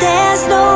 There's no